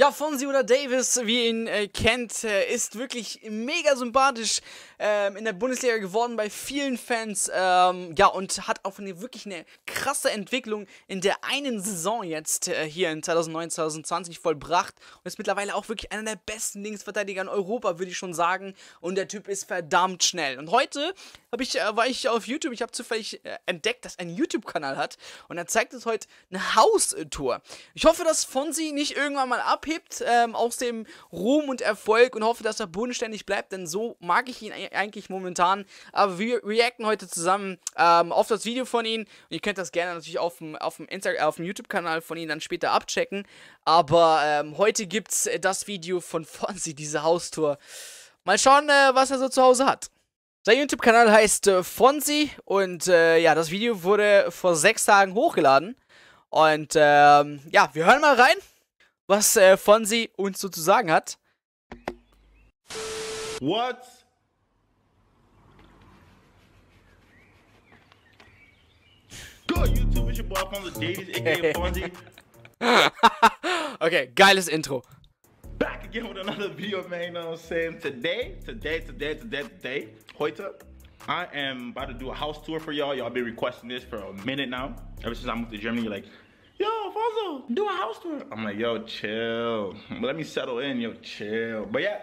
Ja, Fonsi oder Davis, wie ihr ihn äh, kennt, äh, ist wirklich mega sympathisch ähm, in der Bundesliga geworden bei vielen Fans. Ähm, ja, und hat auch eine, wirklich eine krasse Entwicklung in der einen Saison jetzt äh, hier in 2019, 2020 vollbracht. Und ist mittlerweile auch wirklich einer der besten Linksverteidiger in Europa, würde ich schon sagen. Und der Typ ist verdammt schnell. Und heute ich, äh, war ich auf YouTube, ich habe zufällig äh, entdeckt, dass er einen YouTube-Kanal hat. Und er zeigt uns heute eine Haustour. Ich hoffe, dass Fonsi nicht irgendwann mal ab abhebt ähm, aus dem Ruhm und Erfolg und hoffe, dass er bodenständig bleibt, denn so mag ich ihn eigentlich momentan. Aber wir reacten heute zusammen ähm, auf das Video von ihm und ihr könnt das gerne natürlich auf dem, auf dem, auf dem YouTube-Kanal von ihm dann später abchecken. Aber ähm, heute gibt es das Video von Fonsi, diese Haustour. Mal schauen, äh, was er so zu Hause hat. Sein YouTube-Kanal heißt äh, Fonsi und äh, ja, das Video wurde vor sechs Tagen hochgeladen. Und ähm, ja, wir hören mal rein was äh, Fonsi uns so zu sagen hat. What? Go YouTube, it's your boy Fonzi Davies, aka Fonzi. okay, geiles Intro. Back again with another video, man. You know what I'm saying? Today, today, today, today, today, heute, I am about to do a house tour for y'all. Y'all been requesting this for a minute now. Ever since I moved to Germany, like yo, Fonzo, do a house tour. I'm like, yo, chill. Let me settle in, yo, chill. But yeah,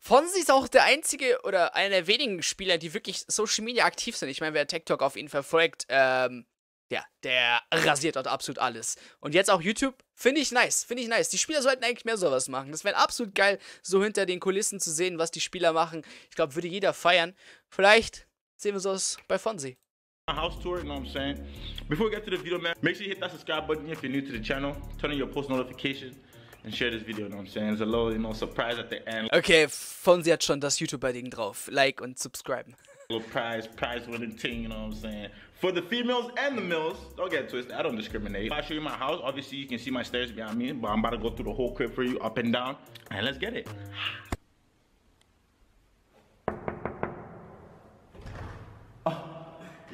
Fonzi ist auch der einzige oder einer der wenigen Spieler, die wirklich Social Media aktiv sind. Ich meine, wer TikTok auf ihn verfolgt, ähm, ja, der rasiert dort absolut alles. Und jetzt auch YouTube, finde ich nice, finde ich nice. Die Spieler sollten eigentlich mehr sowas machen. Das wäre absolut geil, so hinter den Kulissen zu sehen, was die Spieler machen. Ich glaube, würde jeder feiern. Vielleicht sehen wir sowas bei Fonzi. House tour, you know what I'm saying? Before we get to the video, man, make sure you hit that subscribe button if you're new to the channel. Turn on your post notifications and share this video, you know what I'm saying? There's a little, you know, surprise at the end. Okay, Fonsi hat schon das YouTube-Ding drauf. Like und subscribe. Little prize, prize winning thing, you know what I'm saying? For the females and the males, don't get twisted, I don't discriminate. If I show you my house, obviously you can see my stairs behind me, but I'm about to go through the whole crib for you, up and down, and let's get it.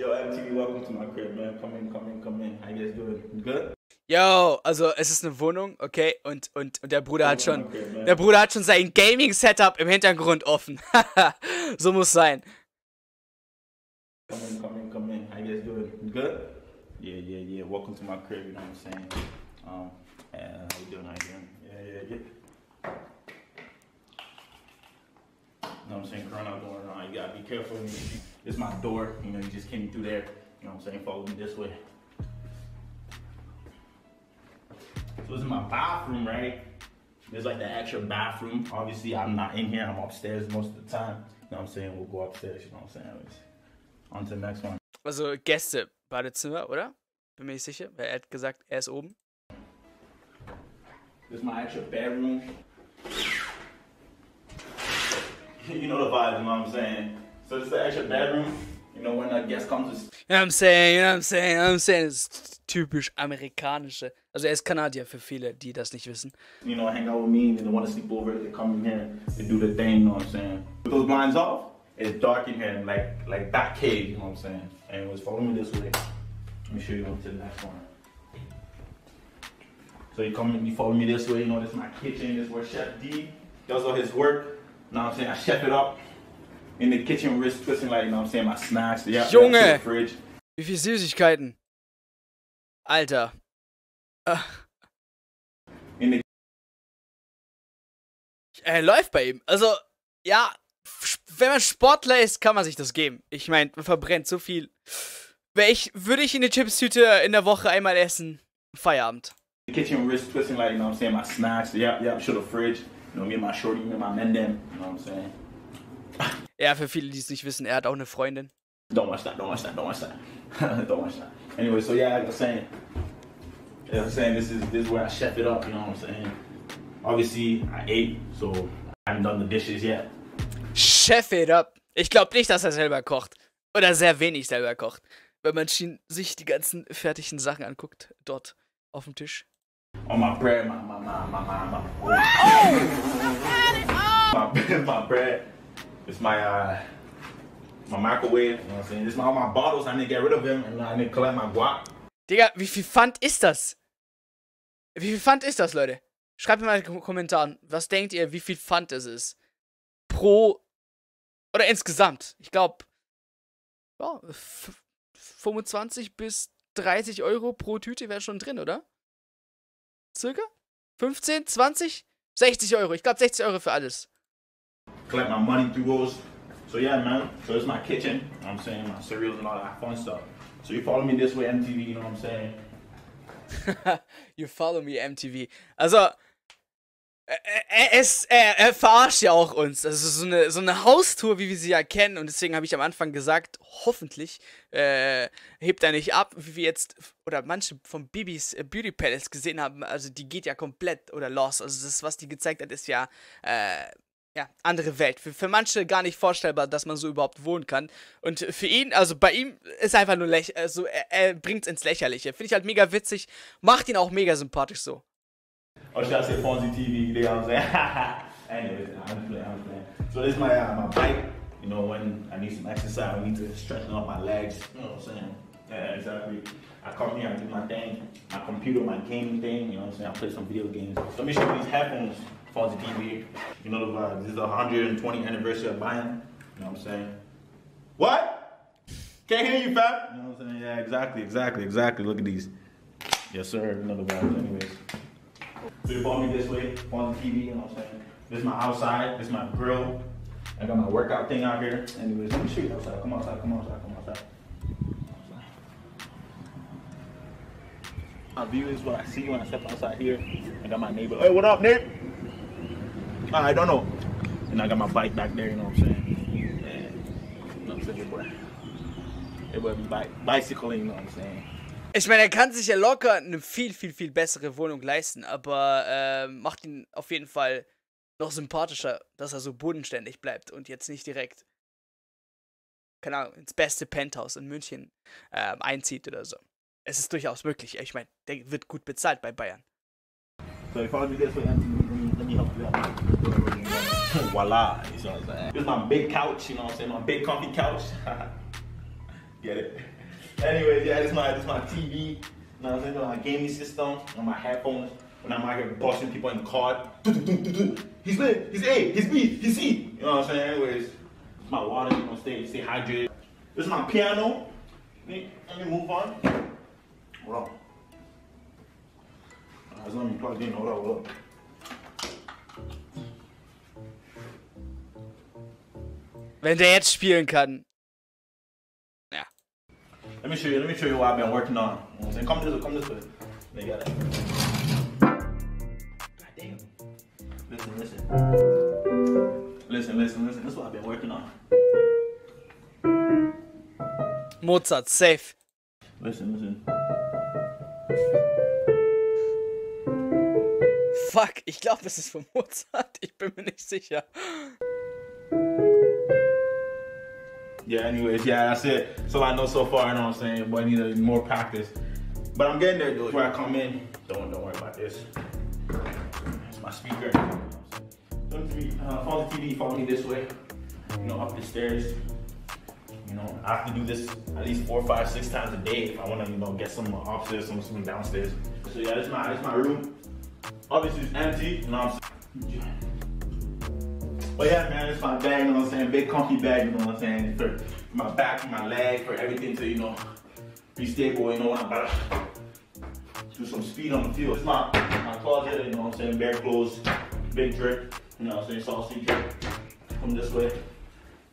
Yo, MTV, welcome to my crib, man. Come in, come in, come in. How you guys doing? Good? Yo, also es ist eine Wohnung, okay, und, und, und der Bruder hat schon, der Bruder hat schon sein Gaming-Setup im Hintergrund offen. so muss sein. Come in, come in, come in. How you guys doing? Good? Yeah, yeah, yeah. Welcome to my crib, you know what I'm saying? Um, yeah, how you doing, how you doing? Yeah, yeah, yeah. You know what I'm saying? Corona going on. You gotta be careful. It's my door. You know, you just came through there. You know what I'm saying? Follow me this way. So this is my bathroom, right? There's like the extra bathroom. Obviously, I'm not in here. I'm upstairs most of the time. You know what I'm saying? We'll go upstairs. You know what I'm saying? On to the next one. Also Gäste, Badezimmer, oder? Bin mir nicht sicher, weil er hat gesagt, er ist oben. This is my extra bedroom. you know the vibe, you know what I'm saying? So this is the extra bedroom. You know, when a guest comes. You know what I'm saying, you know what I'm saying, you know I'm saying. Das ist typisch amerikanische. Also er ist Kanadier für viele, die das nicht wissen. You know, hang out with me and they want to sleep over, they come in here, they do the thing, you know what I'm saying? With those blinds off, it's dark in here, like like that cave, you know what I'm saying? Anyways, follow me this way. Let me show you up to the next one. So you come, you follow me this way, you know, this is my kitchen, this is where Chef D does all his work. You know what I'm saying? I chef it up. In the kitchen, wrist twisting like, you know what I'm saying, my snacks. Yeah, Junge! Fridge. Wie viel Süßigkeiten? Alter. In the er läuft bei ihm. Also, ja, wenn man Sportler ist, kann man sich das geben. Ich meine, man verbrennt so viel. Ich, würde ich in eine Chipstüte in der Woche einmal essen, Feierabend. kitchen wrist twisting like, you know what I'm saying, my snacks. Yeah, yeah, show the fridge. You know, me and my shorty, me and my men them. You know what I'm saying? Ja, für viele, die es nicht wissen, er hat auch eine Freundin. Don't watch that, don't watch that, don't watch that. don't watch that. Anyway, so yeah, like I'm saying, you know what I'm saying, this is this is where I chef it up, you know what I'm saying? Obviously, I ate, so I haven't done the dishes yet. Chef it up. Ich glaube nicht, dass er selber kocht. Oder sehr wenig selber kocht. Wenn man sich die ganzen fertigen Sachen anguckt, dort auf dem Tisch. On my bread, my, my, my, my, my, my, oh! my, my bread. It's my uh my microwave, you know what I'm saying? This is all my bottles. I need to get rid of them and I need to collect my guac. Digga, wie viel Pfand ist das? Wie viel Pfand ist das, Leute? Schreibt mir mal in den Kommentaren, was denkt ihr, wie viel Pfand es ist? Pro oder insgesamt. Ich glaube, ja, 25 bis 30 Euro pro Tüte wäre schon drin, oder? Circa? 15, 20, 60 Euro. Ich glaube 60 Euro für alles. Collect my money through those. So yeah, man. So it's my kitchen. You know what I'm saying my cereals and all that fun stuff. So you follow me this way, MTV. You know what I'm saying? you follow me, MTV. Also er, es, er, er, verarscht ja auch uns. Das ist so eine, so eine Haustour, wie wir sie ja kennen. Und deswegen habe ich am Anfang gesagt, hoffentlich äh, hebt er nicht ab, wie wir jetzt, oder manche von Bibis äh, Beauty Palace gesehen haben. Also die geht ja komplett oder los. Also das, was die gezeigt hat, ist ja, äh, ja, andere Welt. Für, für manche gar nicht vorstellbar, dass man so überhaupt wohnen kann. Und für ihn, also bei ihm ist einfach nur lächerlich, also er, er es ins Lächerliche. Finde ich halt mega witzig, macht ihn auch mega sympathisch so. Or should I say Fonzie TV? You know what I'm saying? Anyways, I'm playing, I'm playing. So this is my uh, my bike. You know, when I need some exercise, I need to strengthen up my legs. You know what I'm saying? Yeah, exactly. I come here, I do my thing, my computer, my gaming thing. You know what I'm saying? I play some video games. So show you these headphones, TV. You know, uh, this is the 120th anniversary of buying. You know what I'm saying? What? Can't hear you, fam. You know what I'm saying? Yeah, exactly, exactly, exactly. Look at these. Yes, sir. Know vibes, anyways. So you follow me this way on the TV, you know what I'm saying? This is my outside, this is my grill. I got my workout thing out here. Anyways, let me show you outside. Come outside, come outside, come outside. My view is what I see when I step outside here. I got my neighbor. Hey, what up, Nick? I don't know. And I got my bike back there, you know what I'm saying? And, you know what I'm saying, your boy. Your boy be bike, bicycling, you know what I'm saying? Ich meine, er kann sich ja locker eine viel, viel, viel bessere Wohnung leisten, aber äh, macht ihn auf jeden Fall noch sympathischer, dass er so bodenständig bleibt und jetzt nicht direkt, keine Ahnung, ins beste Penthouse in München äh, einzieht oder so. Es ist durchaus möglich. Ich meine, der wird gut bezahlt bei Bayern. So if I do this, let you. Voila, you know what I'm saying? This is my big couch, you know what I'm saying? My big comfy couch. Get it? Anyways, yeah, this is my this is my TV. You know what I'm saying? My gaming system and my headphones. When I'm out here busting people in the car. He's lit. He's A. He's B. He's C. You know what I'm saying? Anyways, my water. You know, stay stay hydrated. This is my piano. Let me, let me move on. Hold on. As long as you plugged in, hold on, hold on. Wenn der jetzt spielen kann. Let me show you. Let me show you what I've been working on. Come this way. Come this way. They got it. God damn. Listen, listen. Listen, listen, listen. This is what I've been working on. Mozart, safe. Listen, listen. Fuck, ich glaube, das ist von Mozart. Ich bin mir nicht sicher. Yeah, anyways, yeah, that's it. So I know so far, you know what I'm saying? But I need more practice. But I'm getting there, though. Where I come in, don't, don't worry about this. It's my speaker. Don't uh, follow the TV, follow me this way. You know, up the stairs. You know, I have to do this at least four, five, six times a day if I want to, you know, get some upstairs, some, some downstairs. So yeah, this is my, this is my room. Obviously, it's empty. You know what I'm saying? But yeah, man, it's my bag, you know what I'm saying? Big comfy bag, you know what I'm saying? For, my back, for my leg, for everything to, you know, be stable, you know, what I'm about to do some speed on the field. It's my, my closet, you know what I'm saying? Bare clothes, big drip, you know what I'm saying? Saucy drip. Come this way.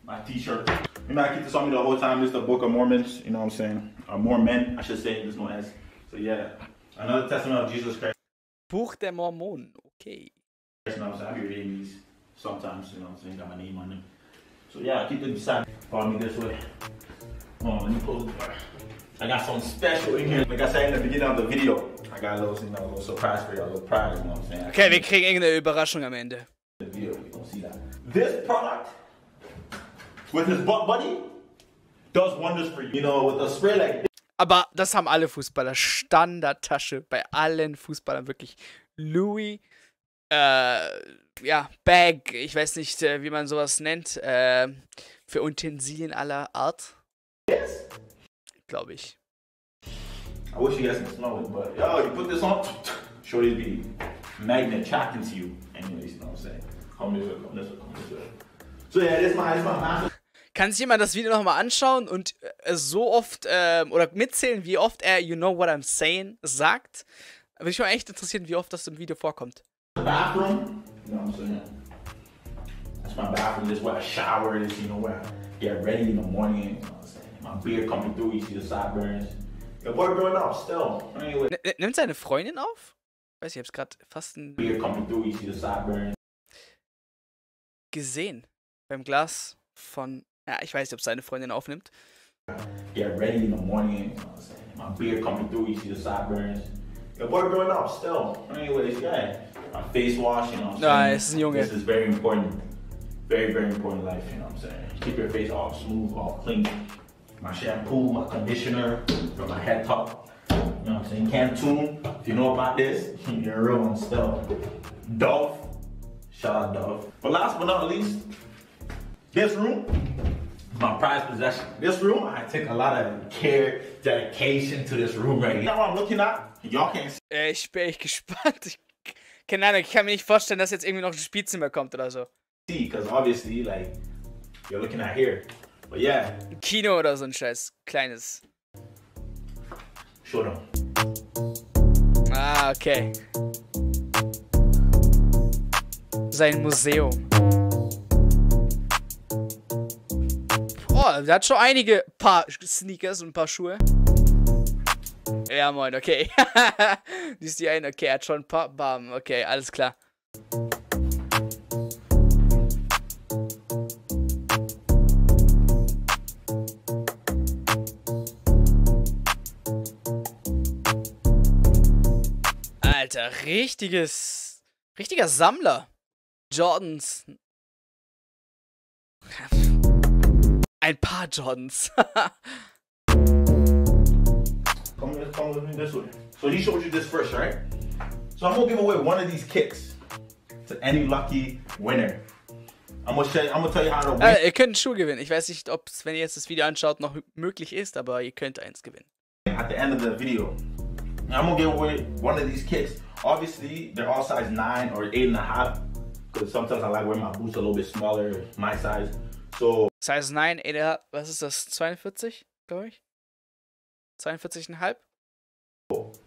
My t-shirt. You I keep this on me the whole time. This is the Book of Mormons, you know what I'm saying? Or Mormon, I should say, there's no S. So yeah, another testament of Jesus Christ. Buch der Mormonen, okay. You know what I'm saying? I be reading these sometimes, you know I'm saying, got my name on them. So yeah, keep it beside me. Follow me this way. Oh, let me close the door. I got something special in here. Like I said in the beginning of the video, I got a little, you know, a little surprise for you, a little prize, you know what I'm saying? Okay, wir kriegen irgendeine Überraschung am Ende. The video, you don't see that. This product, with his butt buddy, does wonders for you. You know, with a spray like this. Aber das haben alle Fußballer. Standardtasche bei allen Fußballern wirklich. Louis, äh, ja, Bag, ich weiß nicht, äh, wie man sowas nennt, äh, für Utensilien aller Art. Yes. Glaube ich. I wish you guys could smell it, but yo, you put this on, shorty's beat. magnet attracting to you. Anyways, you know what I'm saying? Come this way, come this way, come this way. So yeah, this my, this my master. Kann sich jemand das Video nochmal anschauen und äh, so oft ähm, oder mitzählen, wie oft er You know what I'm saying sagt? Würde mich mal echt interessieren, wie oft das im Video vorkommt. Bathroom. You know what I'm saying? That's my bathroom. This is where I shower. This, you know, where I get ready in the morning. You know what I'm saying? My beard coming through. You see the sideburns. Your boy growing up still. Anyway, nimmt seine Freundin auf? Weiß ich, ich hab's gerade fast ein beard coming through. You see the sideburns. gesehen. Beim Glas von. Ja, ich weiß nicht, ob seine Freundin aufnimmt. Get ready in the morning. You know what I'm saying? My beard coming through. You see the sideburns. Your boy growing up still. Anyways, yeah. My face wash. You know what I'm saying? Ah, ein This is very important. Very, very important life. You know what I'm saying? Keep your face all smooth, all clean. My shampoo, my conditioner, from my head top. You know what I'm saying? Cantoon. If you know about this, you're a real one still. Dove. Shout out Dove. But last but not least, this room, my prized possession. This room, I take a lot of care, dedication to this room right here. You know what I'm looking at? Y'all can't see. Ich bin echt gespannt. Keine Ahnung, ich kann mir nicht vorstellen, dass jetzt irgendwie noch ein Spielzimmer kommt oder so. because obviously, like, you're looking at here. But yeah, Ein Kino oder so ein Scheiß. Kleines. show them. Ah, okay. Sein Museum. Oh, der hat schon einige paar Sneakers und ein paar Schuhe. Ja, moin, okay. die ist die eine, okay, hat schon ein paar Bam, okay, alles klar. Alter, richtiges. Richtiger Sammler. Jordans. Ein paar Jordans. With me this way. So he showed you this first, right? So I'm gonna give away one of these kicks to any lucky winner. I'm gonna show I'm gonna tell you how to win. äh, ihr könnt einen Schuh gewinnen. Ich weiß nicht, ob es, wenn ihr jetzt das Video anschaut, noch möglich ist, aber ihr könnt eins gewinnen. at the end of the video. I'm gonna give away one of these kicks. Obviously, they're all size nine or eight and a half. Because sometimes I like wearing my boots a little bit smaller, my size. So Size 9, Eder, was ist das? 42, glaube ich? 42,5?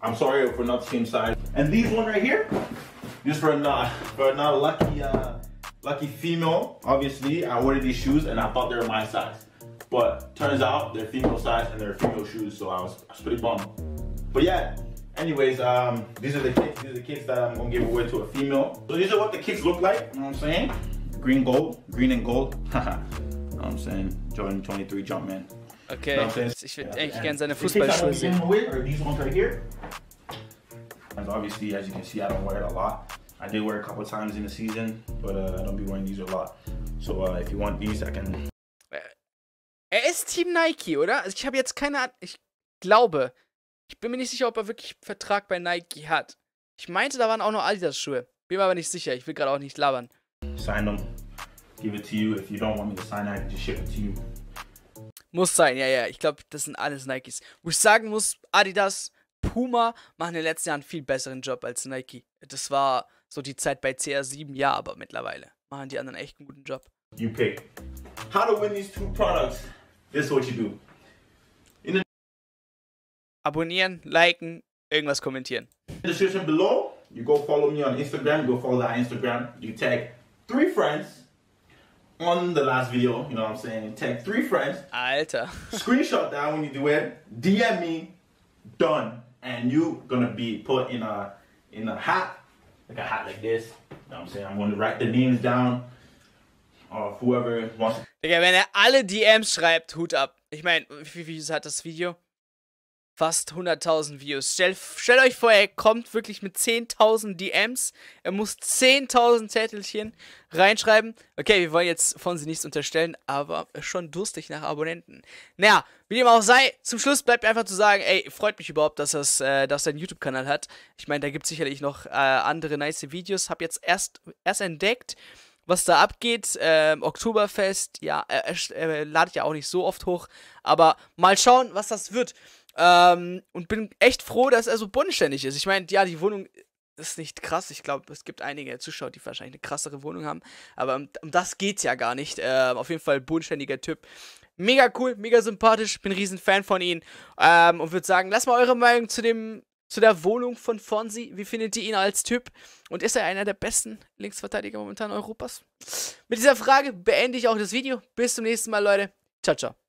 I'm sorry if we're not the same size. And these one right here, just for not for not lucky uh lucky female. Obviously, I ordered these shoes and I thought they were my size. But turns out they're female size and they're female shoes, so I was, I was pretty bummed. But yeah, anyways, um, these are the kicks. These are the kicks that I'm gonna give away to a female. So these are what the kicks look like. You know what I'm saying? Green, gold, green and gold. You know what I'm saying? Jordan 23 Jumpman. Okay, okay. ich würde Yeah, eigentlich gerne seine Fußballschuhe sehen. As obviously, as you can see, I don't wear it a lot. I did wear it a couple times in the season, but uh, I don't be wearing these a lot. So uh, if you want these, I can. Er ist Team Nike, oder? Also ich habe jetzt keine Ahnung. Ich glaube. Ich bin mir nicht sicher, ob er wirklich Vertrag bei Nike hat. Ich meinte, da waren auch noch Adidas-Schuhe. Bin mir aber nicht sicher. Ich will gerade auch nicht labern. sign them, give it to you. If you don't want me to sign it, I can just ship it to you. Muss sein, ja, ja. Ich glaube, das sind alles Nikes. Wo ich sagen muss, Adidas, Puma machen in den letzten Jahren einen viel besseren Job als Nike. Das war so die Zeit bei CR7, ja, aber mittlerweile machen die anderen echt einen guten Job. You pick. How to win these two products? This is what you do. Abonnieren, liken, irgendwas kommentieren. In the description below, you go follow me on Instagram. You go follow that Instagram. You tag three friends on the last video. You know what I'm saying? Tag three friends. Alter. Screenshot that when you do it. DM me. Done. And you gonna be put in a in a hat, like a hat like this. You know what I'm saying? I'm gonna write the names down of whoever wants Digga, wenn er alle DMs schreibt, Hut ab. Ich meine, wie Views hat das Video? Fast 100.000 Views. Stell, stellt euch vor, er kommt wirklich mit 10.000 DMs. Er muss 10.000 Zettelchen reinschreiben. Okay, wir wollen jetzt von sie nichts unterstellen, aber er schon durstig nach Abonnenten. Naja, wie dem auch sei, zum Schluss bleibt einfach zu sagen, ey, freut mich überhaupt, dass, das, äh, er einen YouTube-Kanal hat. Ich meine, da gibt es sicherlich noch äh, andere nice Videos. Hab jetzt erst, erst entdeckt, was da abgeht. Ähm, Oktoberfest, ja, er, er, er ladet ja auch nicht so oft hoch. Aber mal schauen, was das wird. Ähm, und bin echt froh, dass er so bodenständig ist. Ich meine, ja, die Wohnung ist nicht krass. Ich glaube, es gibt einige Zuschauer, die wahrscheinlich eine krassere Wohnung haben. Aber um, um das geht's ja gar nicht. Äh, auf jeden Fall bodenständiger Typ. Mega cool, mega sympathisch. Bin ein riesen Fan von ihm. Ähm, und würde sagen, lasst mal eure Meinung zu dem zu der Wohnung von Fonsi. Wie findet ihr ihn als Typ? Und ist er einer der besten Linksverteidiger momentan Europas? Mit dieser Frage beende ich auch das Video. Bis zum nächsten Mal, Leute. Ciao, ciao.